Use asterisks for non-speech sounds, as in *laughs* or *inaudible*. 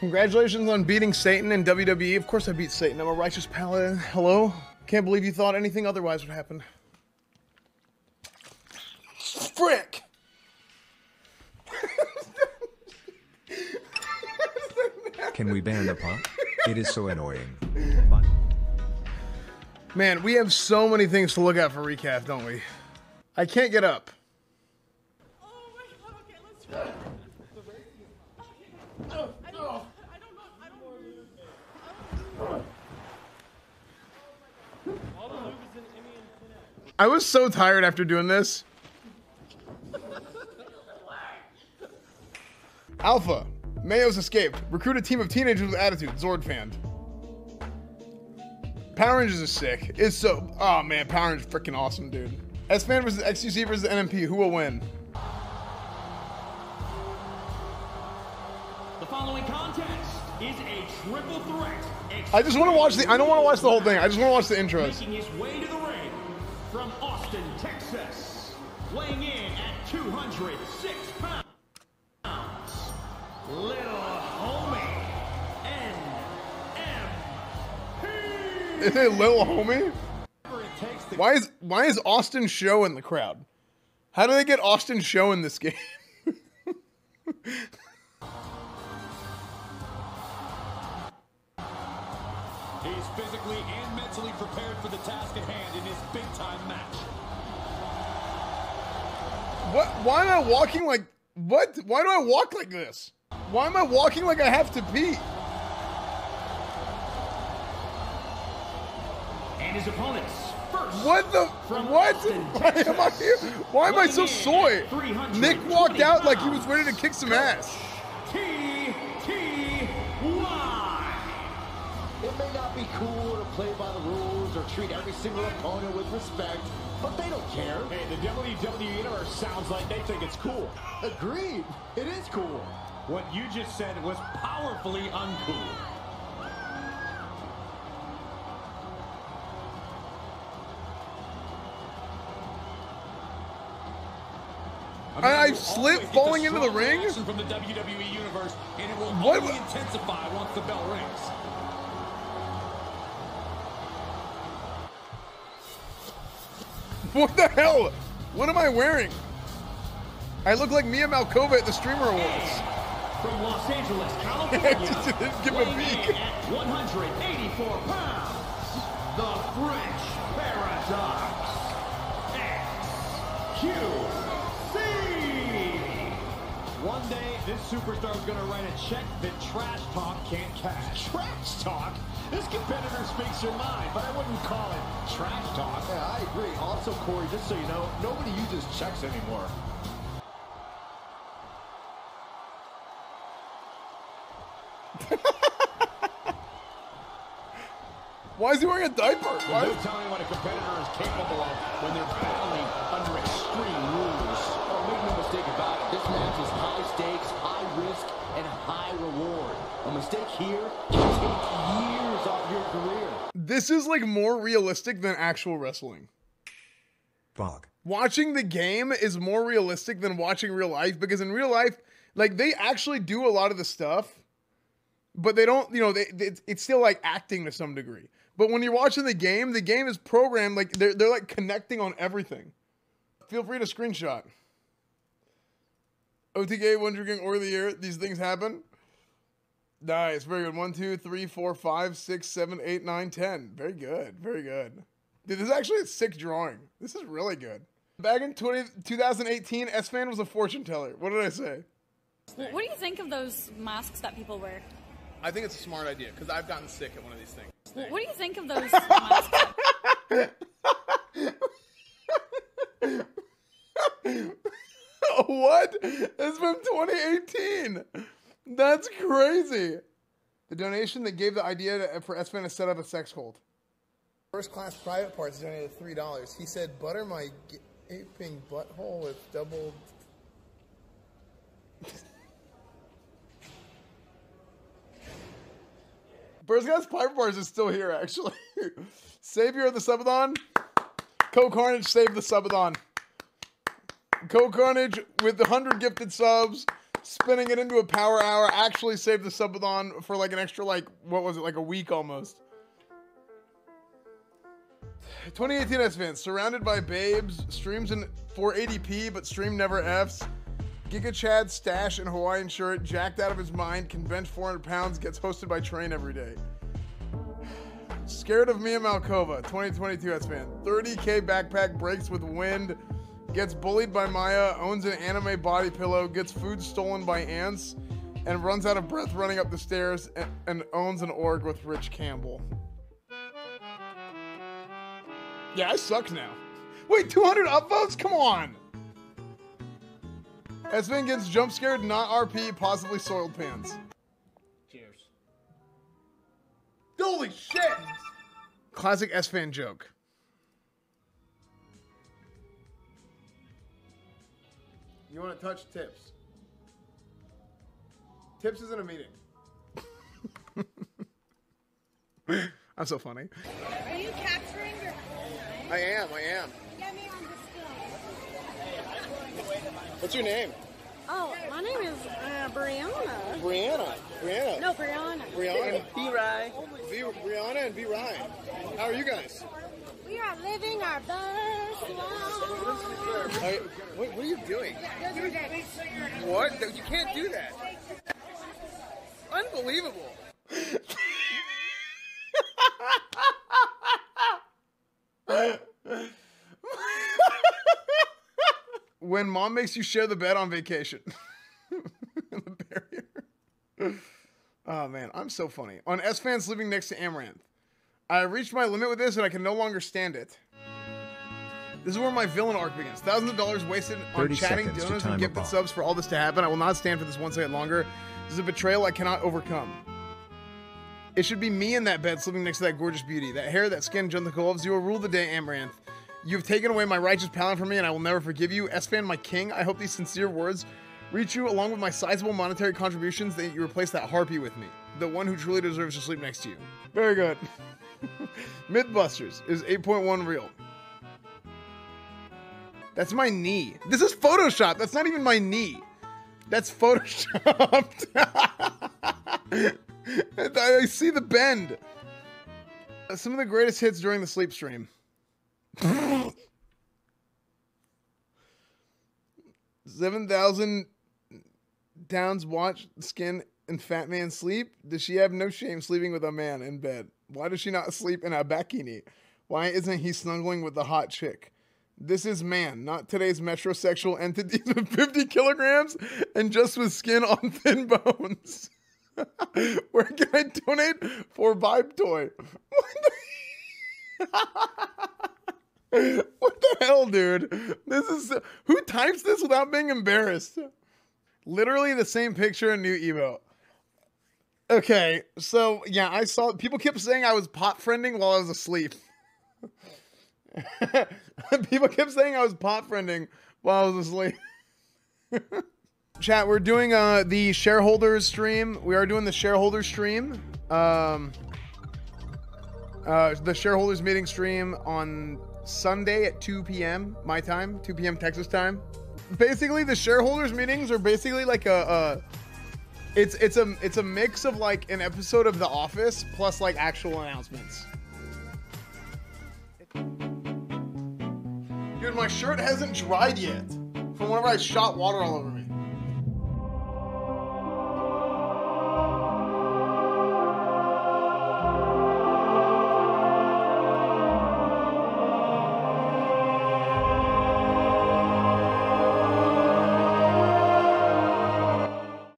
Congratulations on beating Satan in WWE. Of course I beat Satan. I'm a righteous paladin. Hello? Can't believe you thought anything otherwise would happen. Frick! Can we ban the pot? It is so annoying. But Man, we have so many things to look at for recap, don't we? I can't get up. Oh my god, okay, let's try. it. I don't, I don't know. I don't. All the lube is in Emmy and Finette. I was so tired after doing this. Alpha. Mayo's escaped. Recruit a team of teenagers with attitude. Zord fan. Power Rangers is sick. It's so. Oh man, Power Rangers is freaking awesome, dude. Esfand versus XQC versus NMP. Who will win? The following contest is a triple threat. I just want to watch the. I don't want to watch the whole thing. I just want to watch the intros. From Austin, Texas, weighing in at 206 pounds. Little homie, NMP. Is it little homie? Whatever it takes to Why is why is Austin Show in the crowd? How do they get Austin Show in this game? *laughs* physically and mentally prepared for the task at hand in his big time match. What? Why am I walking like what? Why do I walk like this? Why am I walking like I have to pee? and his opponents first. What the? From What? Austin, *laughs* Why am I here? Why am I so Weighing soy? Nick walked out like he was ready to kick some ass. Play by the rules or treat every single opponent with respect, but they don't care. Hey, the WWE Universe sounds like they think it's cool. Agreed. It is cool. What you just said was powerfully uncool. I- I will slipped falling into the ring? from the WWE Universe, and it will What only intensify once the bell rings. *laughs* What the hell? What am I wearing? I look like Mia Malkova at the Streamer Awards. From Los Angeles, *laughs* California, *laughs* didn't give a in at 184 pounds, the French Paradox, XQC. One day, this superstar is going to write a check that trash talk can't cash. Trash talk? This competitor speaks your mind, but I wouldn't call it trash talk. Yeah, I agree. Also, Corey, just so you know, nobody uses checks anymore. *laughs* Why is he wearing a diaper? Why? No telling what a competitor is capable of when they're battling under extreme rules. Oh, make no mistake about it. This match is high high risk, and high reward. A mistake here can take years off your career. This is like more realistic than actual wrestling. Bog. Watching the game is more realistic than watching real life because in real life, like they actually do a lot of the stuff, but they don't, you know, they, they, it's still like acting to some degree. But when you're watching the game, the game is programmed like they're, they're like connecting on everything. Feel free to screenshot. OTK, One True King, or the year. These things happen. Nice, very good. One, two, three, four, five, six, seven, eight, nine, ten. Very good, very good. Dude, this is actually a sick drawing. This is really good. Back in 20, 2018, Esfand was a fortune teller. What did I say? What do you think of those masks that people wear? I think it's a smart idea because I've gotten sick at one of these things. What do you think of those *laughs* masks? What? It's from 2018. That's crazy. The donation that gave the idea to, for Esfand to set up a sex cult. First class private parts donated three dollars. He said, "Butter my gaping butthole with double." *laughs* First class private parts is still here, actually. *laughs* Savior of the Subathon. Co Carnage saved the Subathon. Co Carnage with the 100 gifted subs spinning it into a power hour actually saved the subathon for like an extra like what was it like a week almost. 2018 Esfand's surrounded by babes streams in 480p but stream never f's. Giga Chad stash and Hawaiian shirt jacked out of his mind can bench 400 pounds gets hosted by Train every day. *sighs* Scared of Mia Malkova, 2022 Esfand. 30k backpack breaks with wind, gets bullied by Maya, owns an anime body pillow, gets food stolen by ants, and runs out of breath running up the stairs, and, and owns an org with Rich Campbell. Yeah, I suck now. Wait, 200 upvotes? Come on! S-Man gets jump scared, not RP, possibly soiled pants. Cheers. Holy shit! Classic Esfand joke. You want to touch tips? Tips isn't a meeting. *laughs* I'm so funny. Are you capturing your I am, I am. Get me on the still. What's your name? Oh, my name is uh, Brianna. Brianna. Brianna. No, Brianna. Brianna. And B Rye. B- Brianna and B Ryan. How are you guys? We are living our best life. Are you- what, what are you doing? What? You can't do that. Unbelievable. When mom makes you share the bed on vacation. *laughs* the barrier. Oh man, I'm so funny. On Esfand's living next to Amouranth. I reached my limit with this and I can no longer stand it. This is where my villain arc begins. Thousands of dollars wasted on chatting donuts and gifted subs for all this to happen. I will not stand for this one second longer. This is a betrayal I cannot overcome. It should be me in that bed sleeping next to that gorgeous beauty. That hair, that skin, Jonathan gloves. You will rule the day, Amouranth. You have taken away my righteous palate from me, and I will never forgive you. Esfand, my king, I hope these sincere words reach you along with my sizable monetary contributions that you replace that harpy with me. The one who truly deserves to sleep next to you. Very good. *laughs* Mythbusters is 8.1 real. That's my knee. This is Photoshop. That's not even my knee. That's photoshopped. *laughs* I see the bend. Some of the greatest hits during the sleep stream. Seven thousand Downs watch skin and fat man sleep. Does she have no shame sleeping with a man in bed? Why does she not sleep in a bikini? Why isn't he snuggling with the hot chick? This is man, not today's metrosexual entities *laughs* with 50 kilograms and just with skin on thin bones. *laughs* Where can I donate for Vibe Toy? *laughs* *laughs* What the, hell, dude? This is who types this without being embarrassed? Literally the same picture in new emote. Okay, so yeah, I saw people kept saying I was pot friending while I was asleep. *laughs* people kept saying I was pot friending while I was asleep. *laughs* Chat, we're doing uh the shareholders stream. We are doing the shareholders stream. Um uh the shareholders meeting stream on Sunday at 2 p.m. my time, 2 p.m. Texas time. Basically, the shareholders meetings are basically like a, a it's it's a it's a mix of like an episode of The Office plus like actual announcements. Dude, my shirt hasn't dried yet from whenever I shot water all over me.